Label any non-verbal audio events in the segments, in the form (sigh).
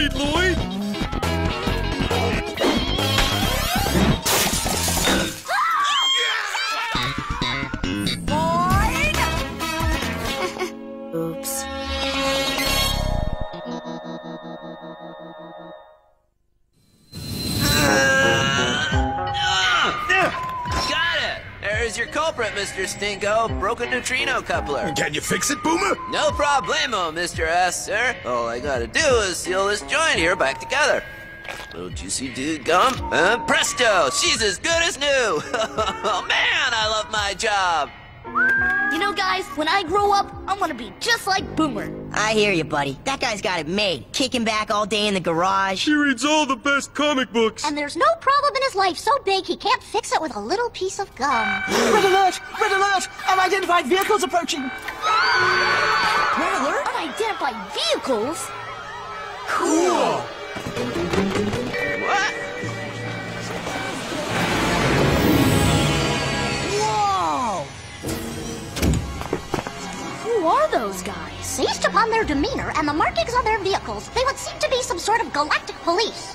was Lloyd. Culprit, Mr. Stinko. Oh, broken neutrino coupler. Can you fix it, Boomer? No problemo, Mr. S, sir. All I gotta do is seal this joint here back together. Little juicy dude gum. And presto! She's as good as new! (laughs) oh man, I love my job! You know, guys, when I grow up, I'm gonna be just like Boomer. I hear you, buddy. That guy's got it made. Kicking back all day in the garage. She reads all the best comic books. And there's no problem in his life so big he can't fix it with a little piece of gum. Red alert! Red alert! Unidentified vehicles approaching! Red alert? Unidentified vehicles? Cool! What? Those guys? Based upon their demeanor and the markings on their vehicles, they would seem to be some sort of galactic police.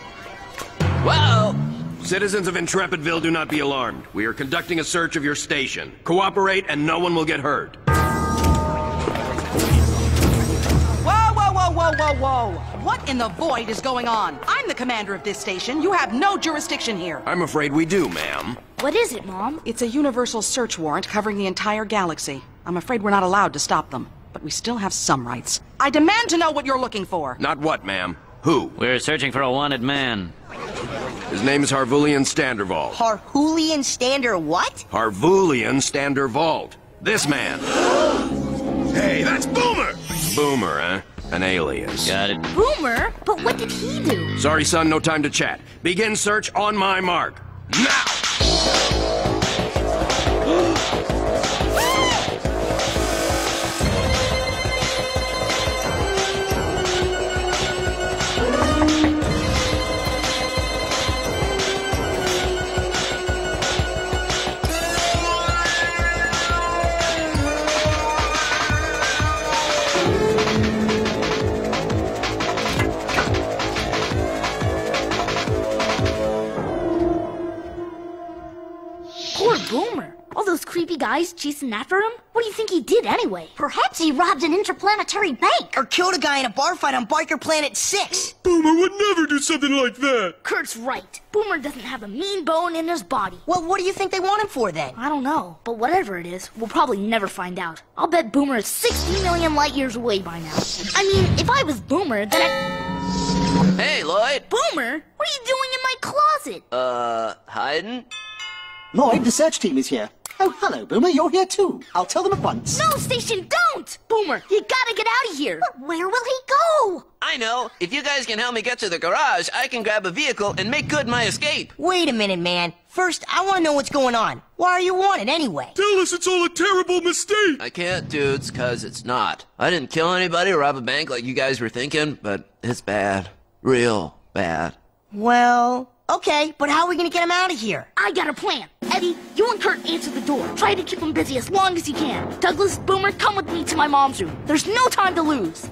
Whoa! Citizens of Intrepidville, do not be alarmed. We are conducting a search of your station. Cooperate and no one will get hurt. Whoa, whoa, whoa, whoa, whoa, whoa! What in the void is going on? I'm the commander of this station. You have no jurisdiction here. I'm afraid we do, ma'am. What is it, Mom? It's a universal search warrant covering the entire galaxy. I'm afraid we're not allowed to stop them, but we still have some rights. I demand to know what you're looking for. Not what, ma'am? Who? We're searching for a wanted man. His name is Harvulian Standervald. Harhulian Stander what? Harvulian Standervald. This man. (gasps) Hey, that's Boomer! Boomer, eh? An alias. Got it. Boomer? But what did he do? Sorry, son, no time to chat. Begin search on my mark. Now! (gasps) guys chasing after him? What do you think he did anyway? Perhaps he robbed an interplanetary bank. Or killed a guy in a bar fight on Biker Planet 6. Boomer would never do something like that. Kurt's right. Boomer doesn't have a mean bone in his body. Well, what do you think they want him for then? I don't know, but whatever it is, we'll probably never find out. I'll bet Boomer is 60 million light years away by now. I mean, if I was Boomer, then I. Hey, Lloyd! Boomer? What are you doing in my closet? Uh, hiding? Lloyd, the search team is here. Oh, hello, Boomer. You're here too. I'll tell them at once. No, Station, don't! Boomer, you gotta get out of here! But where will he go? I know. If you guys can help me get to the garage, I can grab a vehicle and make good my escape. Wait a minute, man. First, I want to know what's going on. Why are you wanted anyway? Tell us it's all a terrible mistake. I can't, dudes, cause it's not. I didn't kill anybody or rob a bank like you guys were thinking, but it's bad. Real bad. Well, okay, but how are we going to get him out of here? I got a plan. Eddie, you and Kurt answer the door. Try to keep him busy as long as you can. Douglas, Boomer, come with me to my mom's room. There's no time to lose.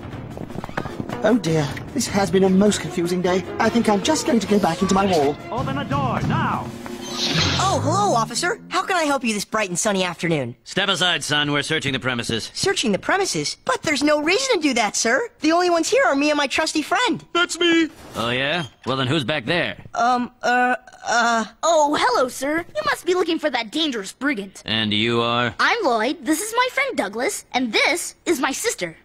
Oh dear, this has been a most confusing day. I think I'm just going to go back into my hall. Open the door now. Oh, hello, officer. How can I help you this bright and sunny afternoon? Step aside, son. We're searching the premises. Searching the premises? But there's no reason to do that, sir. The only ones here are me and my trusty friend. That's me. Oh, yeah? Well, then who's back there? Um, uh, uh. Oh, hello, sir. You must be looking for that dangerous brigand. And you are? I'm Lloyd. This is my friend Douglas. And this is my sister.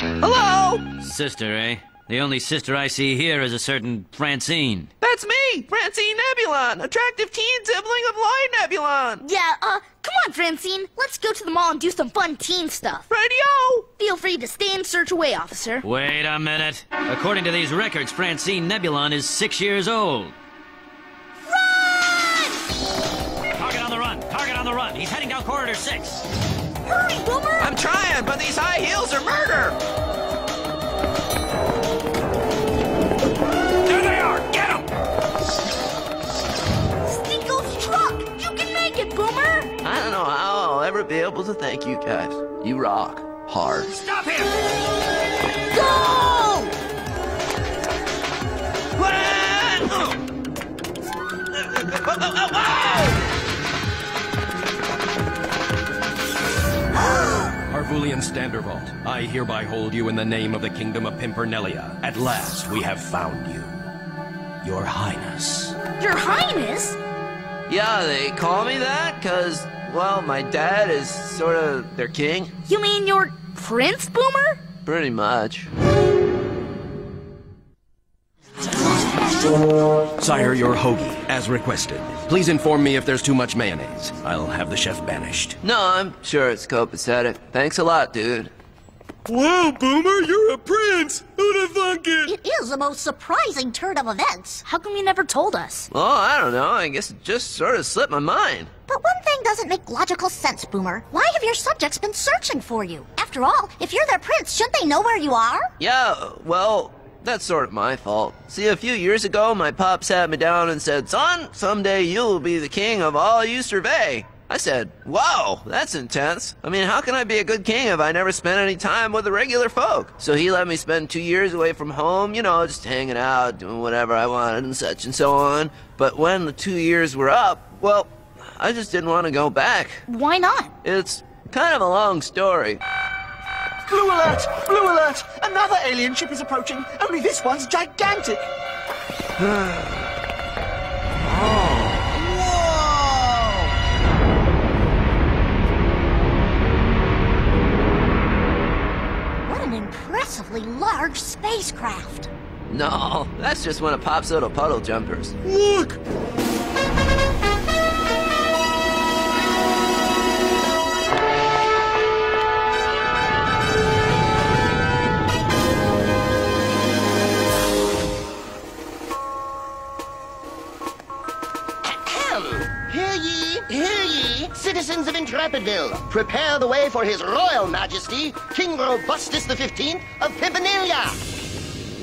Hello! Sister, eh? The only sister I see here is a certain Francine. That's me, Francine Nebulon, attractive teen sibling of Lloyd Nebulon. Yeah, uh, come on, Francine. Let's go to the mall and do some fun teen stuff. Radio! Feel free to stay and search away, officer. Wait a minute. According to these records, Francine Nebulon is six years old. Run! Target on the run! Target on the run! He's heading down corridor six. Hurry, Boomer! I'm trying, but these high heels are murder! Ever be able to thank you guys. You rock. Hard. Stop him! Go! Harvulian Standervault, I hereby hold you in the name of the Kingdom of Pimpernelia. At last, we have found you. Your Highness. Your Highness? Yeah, they call me that because, well, my dad is sort of their king. You mean your Prince Boomer? Pretty much. Sire, your hoagie, as requested. Please inform me if there's too much mayonnaise. I'll have the chef banished. No, I'm sure it's copacetic. Thanks a lot, dude. Wow, Boomer, you're a prince! Who'd have thunk it? It is the most surprising turn of events. How come you never told us? Oh, I don't know. I guess it just sort of slipped my mind. But one thing doesn't make logical sense, Boomer. Why have your subjects been searching for you? After all, if you're their prince, shouldn't they know where you are? Yeah, well, that's sort of my fault. See, a few years ago, my pop sat me down and said, Son, someday you'll be the king of all you survey. I said, Whoa, that's intense. I mean, how can I be a good king if I never spent any time with the regular folk? So he let me spend two years away from home, you know, just hanging out, doing whatever I wanted and such and so on. But when the two years were up, well, I just didn't want to go back. Why not? It's kind of a long story. Blue alert! Blue alert! Another alien ship is approaching, only this one's gigantic! Spacecraft. No, that's just one of Pop's little puddle jumpers. Look! Hear ye, hear ye, citizens of Intrepidville. Prepare the way for his royal majesty, King Robustus the 15th of Pimpernella.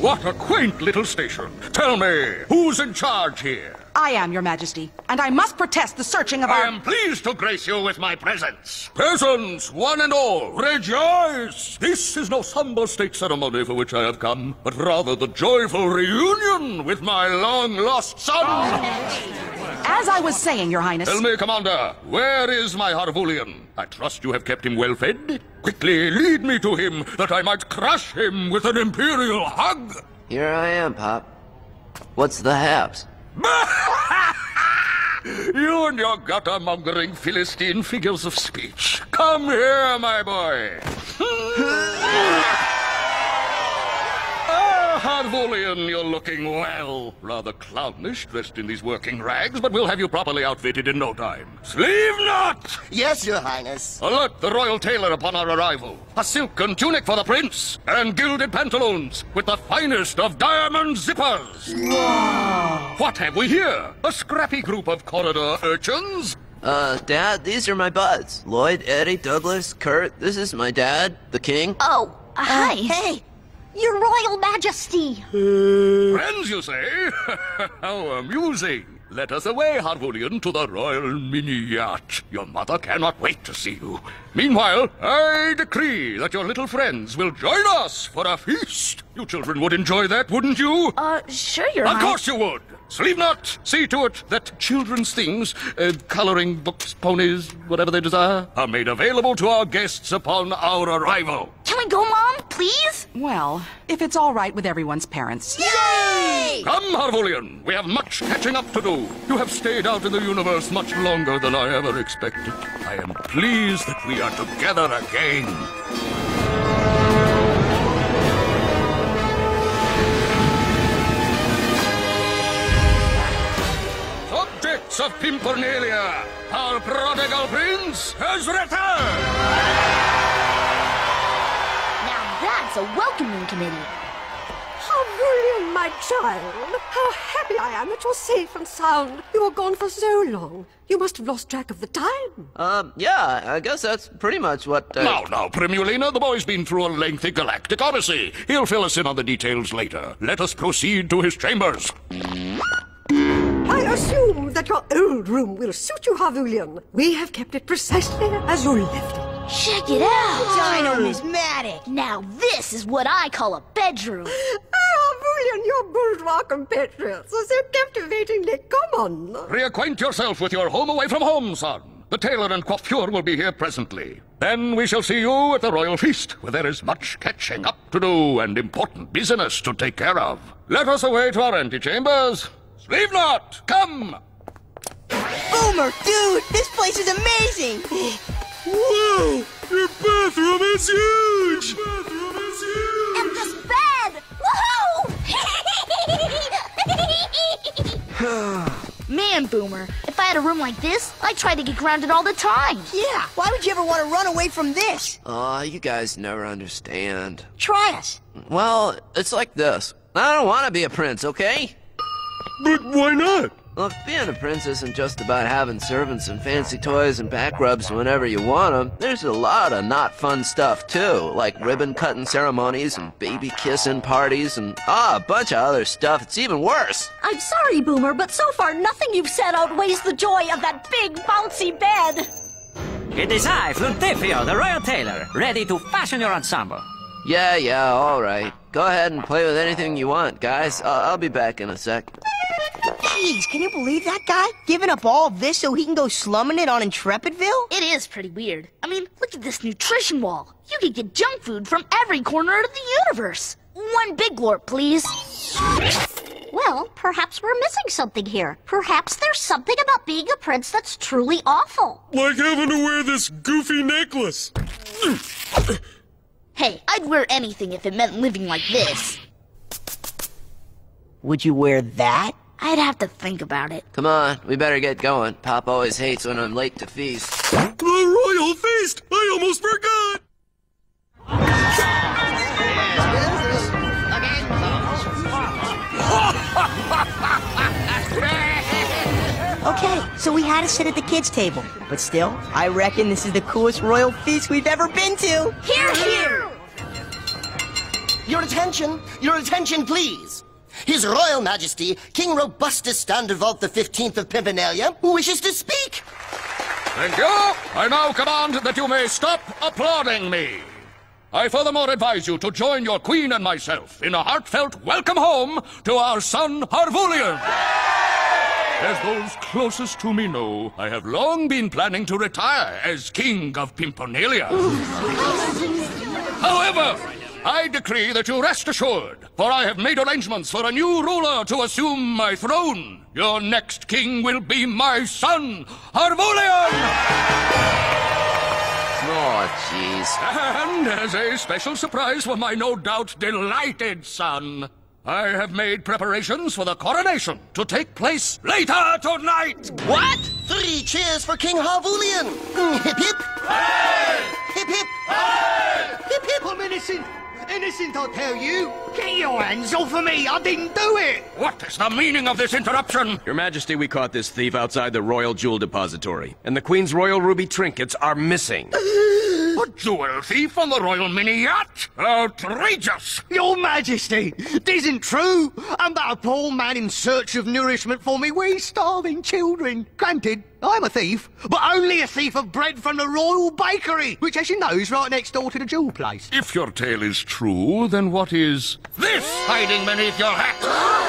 What a quaint little station. Tell me, who's in charge here? I am, Your Majesty, and I must protest the searching of I our. I am pleased to grace you with my presence. Peasants, one and all, rejoice! This is no somber state ceremony for which I have come, but rather the joyful reunion with my long-lost son. Oh, As I was saying, Your Highness. Tell me, Commander, where is my Harvulian? I trust you have kept him well fed. Quickly lead me to him, that I might crush him with an imperial hug. Here I am, Pop. What's the haps? (laughs) You and your gutter-mongering Philistine figures of speech. Come here, my boy. (laughs) Harvulian, you're looking well. Rather clownish, dressed in these working rags, but we'll have you properly outfitted in no time. Sleeve knot! Yes, your highness. Alert the royal tailor upon our arrival. A silken tunic for the prince, and gilded pantaloons with the finest of diamond zippers. Wow! What have we here? A scrappy group of corridor urchins? Uh, Dad, these are my buds. Lloyd, Eddie, Douglas, Kurt. This is my dad, the king. Oh, Uh, hi. hey, your royal majesty. Friends, you say? (laughs) How amusing. Let us away, Harvulian, to the royal mini yacht. Your mother cannot wait to see you. Meanwhile, I decree that your little friends will join us for a feast. You children would enjoy that, wouldn't you? Uh, sure, Your Of Highness. course you would. Sleevenot. See to it that children's things, uh, coloring books, ponies, whatever they desire, are made available to our guests upon our arrival. Can we go, Mom? Please? Well, if it's all right with everyone's parents. Yay! Come, Harvulian. We have much catching up to do. You have stayed out in the universe much longer than I ever expected. I am pleased that we are together again. Subjects of Pimpernella, our prodigal prince has returned! Now that's a welcoming committee. How Harvulian, my child, how happy I am that you're safe and sound. You were gone for so long. You must have lost track of the time. Um, yeah, I guess that's pretty much what. Uh, Now, now, Primulina, the boy's been through a lengthy galactic odyssey. He'll fill us in on the details later. Let us proceed to his chambers. I assume that your old room will suit you, Harvulian. We have kept it precisely as you left it. Check it out! Dino-mismatic! Now this is what I call a bedroom. (laughs) Ah, Harvulian, your bourgeois compatriots are so captivatingly common. Reacquaint yourself with your home away from home, son. The tailor and coiffure will be here presently. Then we shall see you at the royal feast, where there is much catching up to do and important business to take care of. Let us away to our antechambers. Sleevenot! Come! Boomer, dude, this place is amazing! Whoa! Your bathroom is huge! And this bed! Woohoo! (laughs) Man, Boomer, if I had a room like this, I'd try to get grounded all the time. Yeah, why would you ever want to run away from this? Aw, you guys never understand. Try us. Well, it's like this. I don't want to be a prince, okay? But why not? Look, being a prince isn't just about having servants and fancy toys and back rubs whenever you want them. There's a lot of not fun stuff, too, like ribbon cutting ceremonies and baby kissing parties and ah, a bunch of other stuff. It's even worse. I'm sorry, Boomer, but so far nothing you've said outweighs the joy of that big, bouncy bed. It is I, Fluntefio, the royal tailor, ready to fashion your ensemble. Yeah, yeah, all right. Go ahead and play with anything you want, guys. I'll, I'll be back in a sec. Jeez, can you believe that guy? Giving up all this so he can go slumming it on Intrepidville? It is pretty weird. I mean, look at this nutrition wall. You could get junk food from every corner of the universe. One big glorp, please. Well, perhaps we're missing something here. Perhaps there's something about being a prince that's truly awful. Like having to wear this goofy necklace. Hey, I'd wear anything if it meant living like this. Would you wear that? I'd have to think about it. Come on, we better get going. Pop always hates when I'm late to feast. The royal feast! I almost forgot! Okay, so we had to sit at the kids' table. But still, I reckon this is the coolest royal feast we've ever been to. Here, here! Your attention, your attention, please. His Royal Majesty, King Robustus Standervolt the 15th of Pimpernel, wishes to speak. Thank you. I now command that you may stop applauding me. I furthermore advise you to join your queen and myself in a heartfelt welcome home to our son Harvulian. As those closest to me know, I have long been planning to retire as King of Pimpernelia. However, I decree that you rest assured, for I have made arrangements for a new ruler to assume my throne. Your next king will be my son, Harvulian! Oh, jeez. And as a special surprise for my no doubt delighted son, I have made preparations for the coronation to take place later tonight. What? Three cheers for King Harvulian. Mm, hip hip. Hip hip. Hip hip. I'm innocent. Innocent, I tell you. Get your hands off of me. I didn't do it. What is the meaning of this interruption? Your Majesty, we caught this thief outside the Royal Jewel Depository, and the Queen's Royal Ruby trinkets are missing. (laughs) A jewel thief on the Royal Mini Yacht? Outrageous! Your Majesty, it isn't true. I'm but a poor man in search of nourishment for me wee starving children. Granted, I'm a thief, but only a thief of bread from the Royal Bakery, which, as you know, is right next door to the jewel place. If your tale is true, then what is this hiding beneath your hat?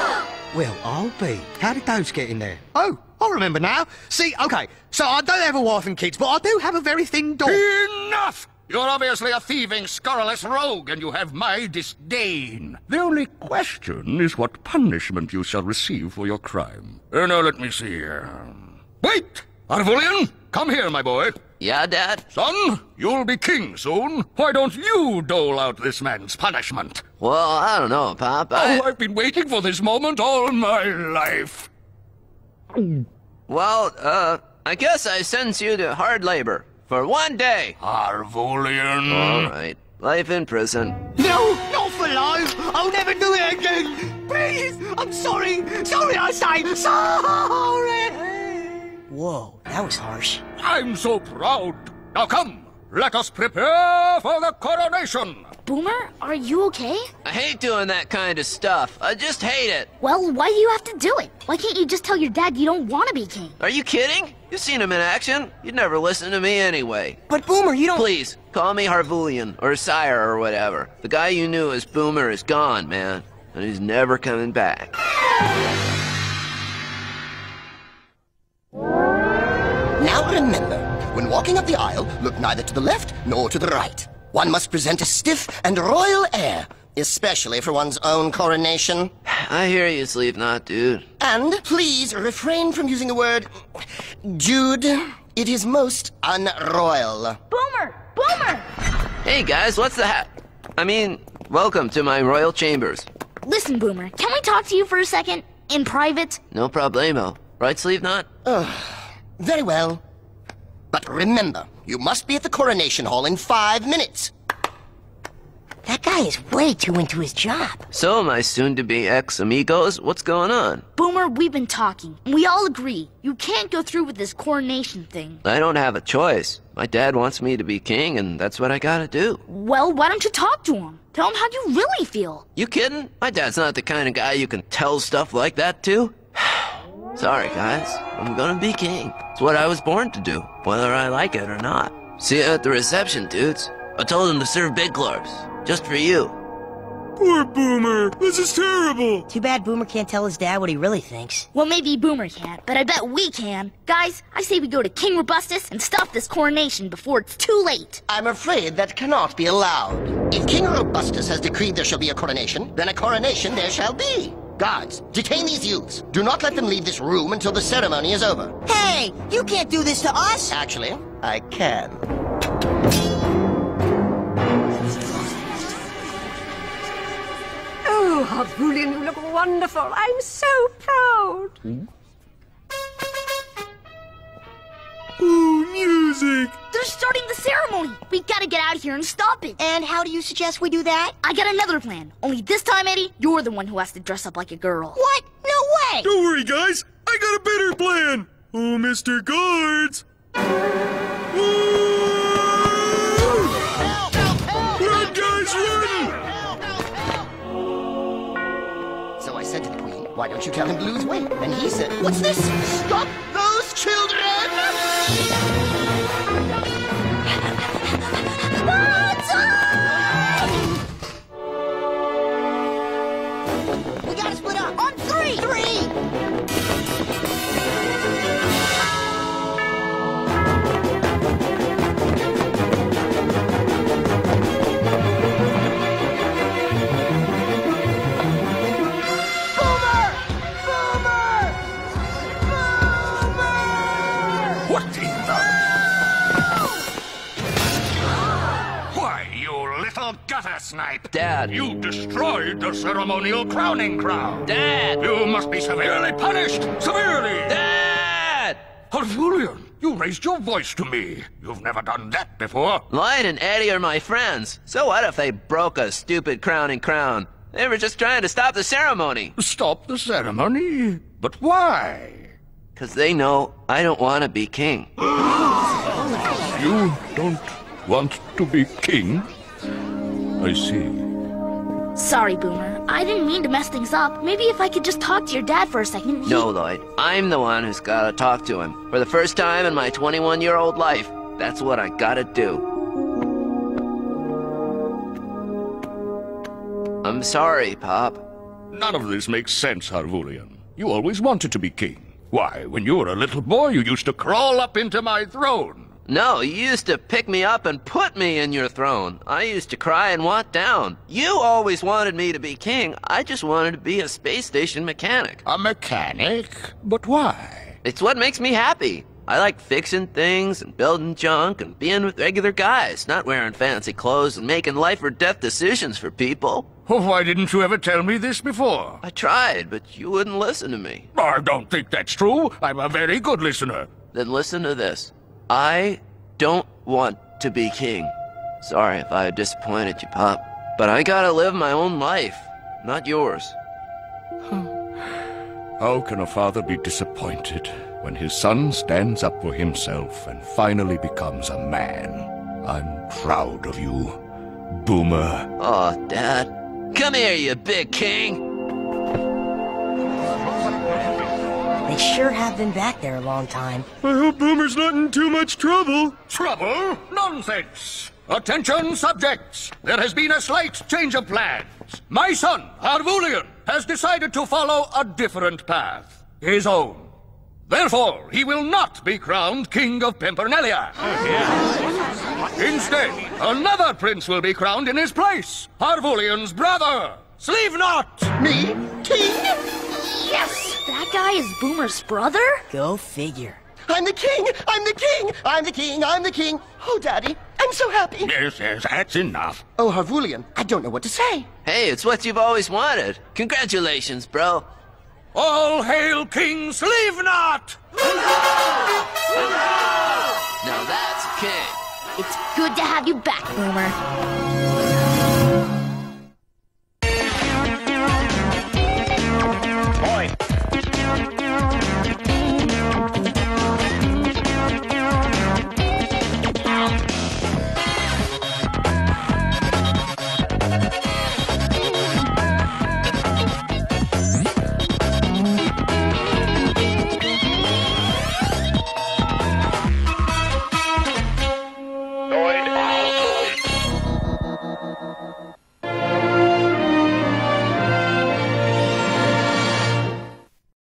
Well, I'll be. How did those get in there? Oh, I remember now. See, okay, so I don't have a wife and kids, but I do have a very thin dog. Enough! You're obviously a thieving, scurrilous rogue, and you have my disdain. The only question is what punishment you shall receive for your crime. Oh, now, let me see. Um, Wait! Arvulian, come here, my boy. Yeah, Dad? Son, you'll be king soon. Why don't you dole out this man's punishment? Well, I don't know, Pop. I... Oh, I've been waiting for this moment all my life. Well, uh, I guess I sentence you to hard labor. For one day. Arvulian. All right. Life in prison. No, not for life. I'll never do it again. Please, I'm sorry. Sorry, I say. Sorry. Whoa, that was harsh. I'm so proud. Now come, let us prepare for the coronation. Boomer, are you okay? I hate doing that kind of stuff. I just hate it. Well, why do you have to do it? Why can't you just tell your dad you don't want to be king? Are you kidding? You've seen him in action. You'd never listen to me anyway. But Boomer, you don't. Please, call me Harvulian or Sire or whatever. The guy you knew as Boomer is gone, man. And he's never coming back. Now remember, when walking up the aisle, look neither to the left nor to the right. One must present a stiff and royal air, especially for one's own coronation. (sighs) I hear you, Sleevenot, dude. And please refrain from using the word dude. It is most unroyal. Boomer! Boomer! Hey guys, what's the ha- I mean, welcome to my royal chambers. Listen, Boomer, can we talk to you for a second? In private? No problemo. Right, Sleevenot? Oh, Very well. But remember, you must be at the coronation hall in five minutes. That guy is way too into his job. So, my soon-to-be ex-amigos, what's going on? Boomer, we've been talking, we all agree you can't go through with this coronation thing. I don't have a choice. My dad wants me to be king, and that's what I gotta do. Well, why don't you talk to him? Tell him how you really feel. You kidding? My dad's not the kind of guy you can tell stuff like that to. Sorry, guys. I'm gonna be king. It's what I was born to do, whether I like it or not. See you at the reception, dudes. I told them to serve big clubs, just for you. Poor Boomer. This is terrible. Too bad Boomer can't tell his dad what he really thinks. Well, maybe Boomer can't, but I bet we can. Guys, I say we go to King Robustus and stop this coronation before it's too late. I'm afraid that cannot be allowed. If King Robustus has decreed there shall be a coronation, then a coronation there shall be. Guards, detain these youths. Do not let them leave this room until the ceremony is over. Hey, you can't do this to us. Actually, I can. Oh, Harvulian, you look wonderful. I'm so proud. Hmm? Ooh, music. They're starting the ceremony. We gotta get out of here and stop it. And how do you suggest we do that? I got another plan. Only this time, Eddie, you're the one who has to dress up like a girl. What? No way! Don't worry, guys. I got a better plan. Oh, Mr. Guards. Help, help, help, Run, guys, run! So I said to the queen, why don't you tell him to lose weight? And he said, what's this? Stop those children! We gutter snipe! Dad. You destroyed the ceremonial crowning crown! Dad! You must be severely punished! Severely! Dad! Harvulian, you raised your voice to me. You've never done that before. Lloyd and Eddie are my friends. So what if they broke a stupid crowning crown? They were just trying to stop the ceremony. Stop the ceremony? But why? Because they know I don't want to be king. (gasps) You don't want to be king? I see. Sorry, Boomer. I didn't mean to mess things up. Maybe if I could just talk to your dad for a second. he- No, Lloyd. I'm the one who's got to talk to him. For the first time in my 21 year old life, that's what I gotta do. I'm sorry, Pop. None of this makes sense, Harvulian. You always wanted to be king. Why, when you were a little boy, you used to crawl up into my throne. No, you used to pick me up and put me in your throne. I used to cry and want down. You always wanted me to be king. I just wanted to be a space station mechanic. A mechanic? But why? It's what makes me happy. I like fixing things and building junk and being with regular guys, not wearing fancy clothes and making life or death decisions for people. Oh, why didn't you ever tell me this before? I tried, but you wouldn't listen to me. I don't think that's true. I'm a very good listener. Then listen to this. I don't want to be king. Sorry if I disappointed you, Pop. But I gotta live my own life, not yours. (sighs) How can a father be disappointed when his son stands up for himself and finally becomes a man? I'm proud of you, Boomer. Oh, Dad. Come here, you big king. They sure have been back there a long time. I hope Boomer's not in too much trouble. Trouble? Nonsense! Attention, subjects! There has been a slight change of plans. My son, Harvulian, has decided to follow a different path. His own. Therefore, he will not be crowned King of Pimpernelia. Instead, another prince will be crowned in his place. Harvulian's brother, Sleevenot! Me? King? Yes! That guy is Boomer's brother? Go figure. I'm the king! I'm the king! I'm the king! I'm the king! Oh, Daddy, I'm so happy! Yes, yes, that's enough. Oh, Harvulian, I don't know what to say. Hey, it's what you've always wanted. Congratulations, bro. All hail King Sleevenot! Now that's a king. It's good to have you back, Boomer.